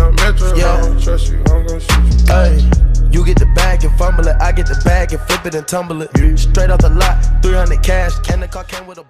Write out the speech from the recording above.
young metro. Yeah. I don't trust you, I'm gonna shoot you. Hey, you get the bag and fumble it. I get the bag and flip it and tumble it. Straight off the lot, 300 cash. Can the car came with a.